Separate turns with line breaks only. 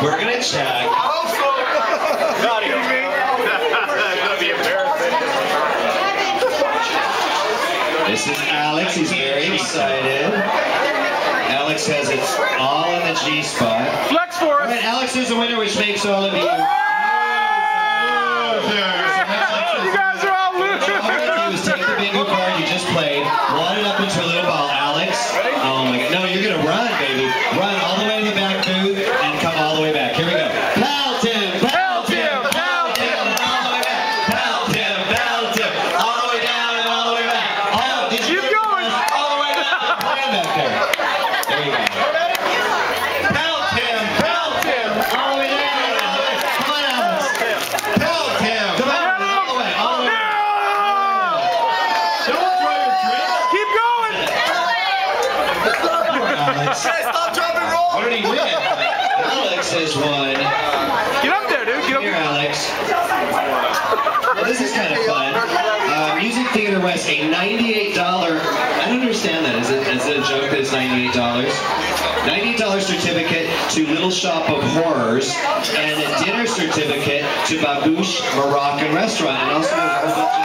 We're gonna check.
Not even me. That's gonna be embarrassing.
This is Alex. He's very excited. Alex has it all in the G spot.
Flex for
All right, Alex is the winner, which makes all of you.
You guys are all
All you have to do is take the bingo card you just played, wad it up into a little ball. Alex. Oh my god. No, you're gonna. Run down. Plan back there. There you go. Pelt him! Pelt him! All the. Come on, Alex. Pelt him! Come on, all the way. All the way. Don't throw your drink.
Keep going.
Alex.
stop, drop, and roll.
What did he win? Alex has won.
Get up there, dude. Get up
Here,
there.
Alex. Well, this is kind of fun. West, a $98. I don't understand that. Is it, is it a joke that it's $98? $98 certificate to Little Shop of Horrors and a dinner certificate to Babouche Moroccan Restaurant and also